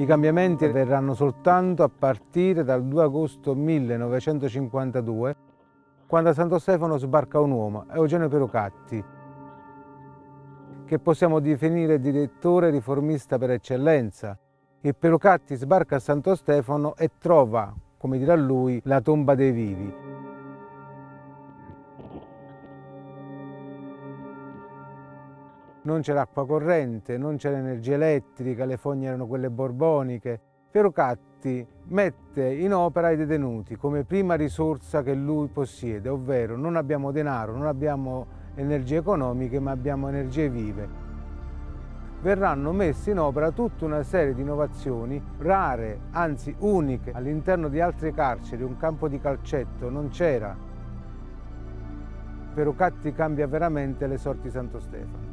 I cambiamenti verranno soltanto a partire dal 2 agosto 1952, quando a Santo Stefano sbarca un uomo, Eugenio Perucatti, che possiamo definire direttore riformista per eccellenza. Il Perucatti sbarca a Santo Stefano e trova, come dirà lui, la tomba dei vivi. Non c'era acqua corrente, non c'era energia elettrica, le fogne erano quelle borboniche. Perocatti mette in opera i detenuti come prima risorsa che lui possiede, ovvero non abbiamo denaro, non abbiamo energie economiche, ma abbiamo energie vive. Verranno messe in opera tutta una serie di innovazioni rare, anzi uniche. All'interno di altre carceri un campo di calcetto non c'era. Perocatti cambia veramente le sorti Santo Stefano.